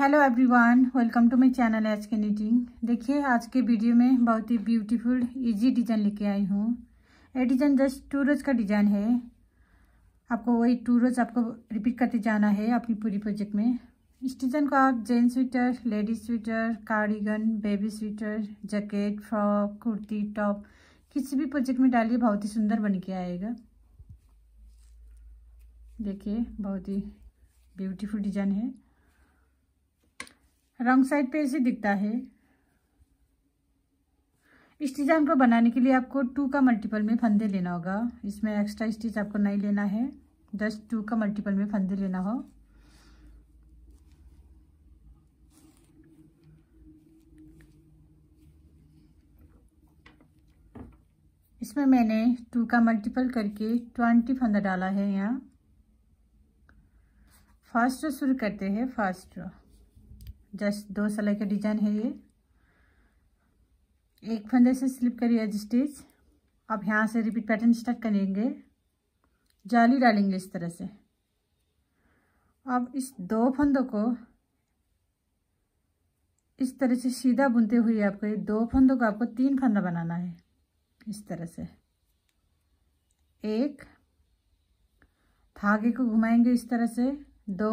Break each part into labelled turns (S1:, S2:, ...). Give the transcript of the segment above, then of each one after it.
S1: Hello everyone welcome to my channel H K knitting देखिए, आज के वीडियो में बहुत ही ब्यूटीफुल इजी डिज़ाइन लेके आई हूँ। ये डिज़ाइन जस्ट टू रोज का डिज़ाइन है। आपको वही टू रोज आपको रिपीट करते जाना है अपनी पूरी प्रोजेक्ट में। इस डिज़ाइन को आप gents sweater ladies sweater cardigan baby sweater jacket frock kurti top किसी भी प्रोजेक्ट में डालिए, बहुत ही सुंदर बन के आएगा। देखिए, बहुत ही ब्यूटीफुल डिज़ाइन है। रंग साइड पे ऐसे दिखता है। इस डिज़ाइन को बनाने के लिए आपको टू का मल्टीपल में फंदे लेना होगा। इसमें एक्स्ट्रा स्टिच आपको नहीं लेना है। जस्ट टू का मल्टीपल में फंदे लेना हो। इसमें मैंने टू का मल्टीपल करके ट्वेंटी फंदा डाला है यहाँ। फ़र्स्ट रो शुरू करते हैं फ़र्स्ट रो जस्ट दो सलाई का डिज़ाइन है ये। एक फंदे से स्लिप करिए स्टिच। अब यहाँ से रिपीट पैटर्न स्टार्ट करेंगे। जाली डालेंगे इस तरह से। अब इस दो फंदों को इस तरह से सीधा बुनते हुए आपको ये दो फंदों को आपको तीन फंदा बनाना है इस तरह से। एक, धागे को घुमाएँगे इस तरह से। दो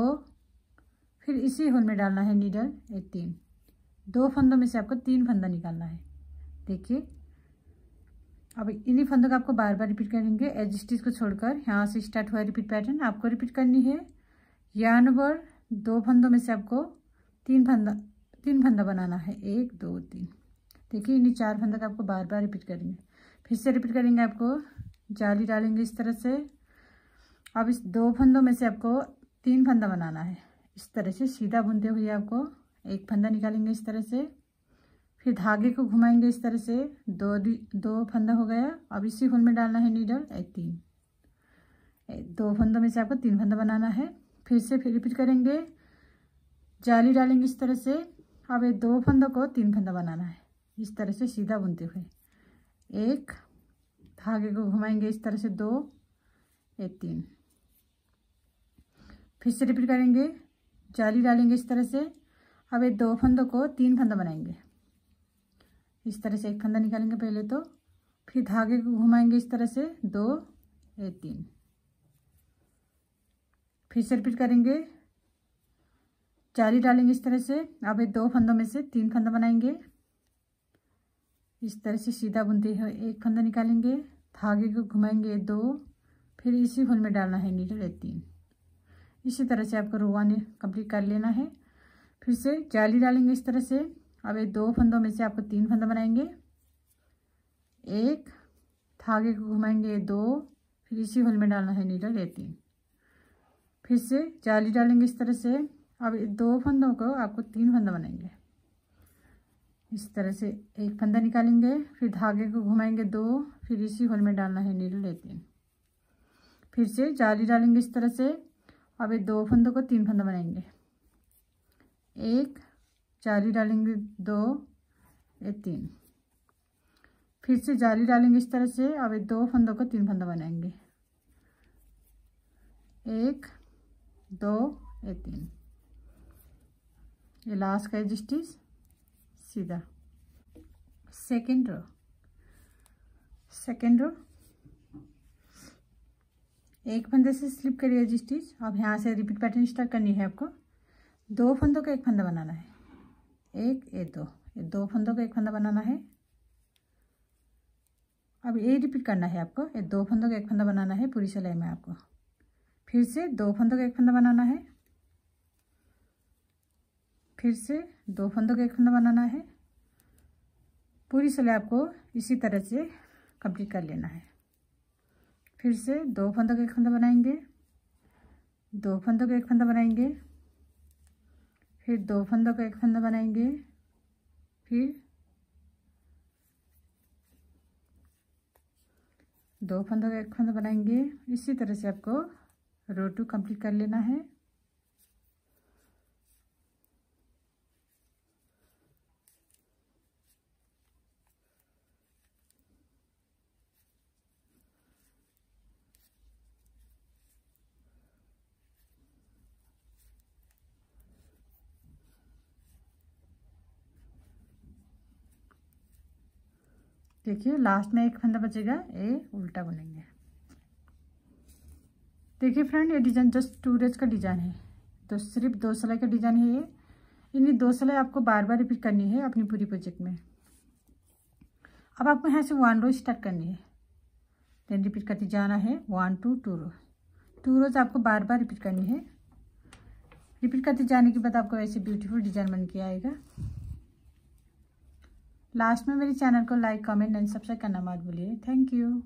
S1: फिर इसी होल में डालना है नीडल एक तीन। दो फंदों में से आपको तीन फंदा निकालना है। देखिए, अब इन्हीं फंदों का आपको बार बार रिपीट करेंगे। एज स्टिच को छोड़कर यहाँ से स्टार्ट हुआ रिपीट पैटर्न आपको रिपीट करनी है। यान वर दो फंदों में से आपको तीन फंदा तीन फंदा बनाना है। एक, दो, तीन। देखिए, इन्हीं चार फंदा का आपको बार बार रिपीट करेंगे। फिर से रिपीट करेंगे आपको, जाली डालेंगे इस तरह से। अब इस दो फंदों में से आपको तीन फंदा बनाना है। इस तरह से सीधा बुनते हुए आपको एक फंदा निकालेंगे इस तरह से। फिर धागे को घुमाएँगे इस तरह से। दो दो फंदा हो गया। अब इसी होल में डालना है नीडल एक तीन। दो फंदों में से आपको तीन फंदा बनाना है। फिर से फिर रिपीट करेंगे। जाली डालेंगे इस तरह से। अब ये दो फंदों को तीन फंदा बनाना है। इस तरह से सीधा बुनते हुए। एक, धागे को घुमाएँगे इस तरह से दो, एक तीन। फिर से रिपीट करेंगे। जाली डालेंगे इस तरह से। अब ये दो फंदों को तीन फंदा बनाएँगे। इस तरह से एक फंदा निकालेंगे पहले तो। फिर धागे को घुमाएँगे इस तरह से। दो, या तीन। फिर से रिपीट करेंगे। जाली डालेंगे इस तरह से। अब ये दो फंदों में से तीन फंदा बनाएँगे। इस तरह से सीधा बुनते हुए एक फंदा निकालेंगे। धागे को घुमाएँगे दो। फिर इसी होल में डालना है नीडल तीन। इसी तरह से आपको रो वन कंप्लीट कर लेना है। फिर से जाली डालेंगे इस तरह से। अब ये दो फंदों में से आपको तीन फंदा बनाएँगे। एक, धागे को घुमाएँगे दो, फिर इसी होल में डालना है नीडल ये तीन। फिर से जाली डालेंगे इस तरह से। अब दो फंदों को आपको तीन फंदा बनाएँगे। इस तरह से एक फंदा निकालेंगे, फिर धागे को घुमाएँगे दो, फिर इसी होल में डालना है नीडल ये तीन। फिर से जाली डालेंगे इस तरह से। अब ये दो फंदों को तीन फंदा बनाएँगे। एक, जाली डालेंगे दो, ये तीन। फिर से जाली डालेंगे इस तरह से, अब ये दो फंदों को तीन फंदा बनाएँगे। एक, दो, ये तीन। ये लास्ट का स्टिच सीधा। सेकेंड रो सेकेंड रो एक फंदे से स्लिप करिए जी स्टिच अब यहाँ से रिपीट पैटर्न स्टार्ट करनी है आपको। दो फंदों का एक फंदा बनाना है। एक, ये दो। ये दो फंदों का एक फंदा बनाना है। अब ये रिपीट करना है आपको। ये दो फंदों का एक फंदा बनाना है, पूरी सिलाई में आपको। फिर से दो फंदों का एक फंदा बनाना है। फिर से दो फंदों का एक फंदा बनाना है। पूरी सिलाई आपको इसी तरह से कंप्लीट कर लेना है। फिर से दो फंदों का एक फंदा बनाएँगे। दो फंदों का एक फंदा बनाएँगे। फिर दो फंदों का एक फंदा बनाएँगे। फिर दो फंदों का एक फंदा बनाएँगे। इसी तरह से आपको रो टू कंप्लीट कर लेना है। देखिए लास्ट में एक फंदा बचेगा ये उल्टा बुनेंगे। देखिए फ्रेंड ये डिज़ाइन जस्ट टू डेज़ का डिज़ाइन है। तो सिर्फ़ दो सिलाई का डिज़ाइन है ये। इन्हीं दो सिलाई आपको बार बार रिपीट करनी है अपनी पूरी प्रोजेक्ट में। अब आपको यहाँ से वन रो स्टार्ट करनी है। देन रिपीट करते जाना है one two two row two rows आपको बार बार रिपीट करनी है। रिपीट करते जाने के बाद आपको ऐसे ब्यूटीफुल डिज़ाइन बन के आएगा। लास्ट में मेरे चैनल को लाइक कमेंट एंड सब्सक्राइब करना मत भूलिए। Thank you.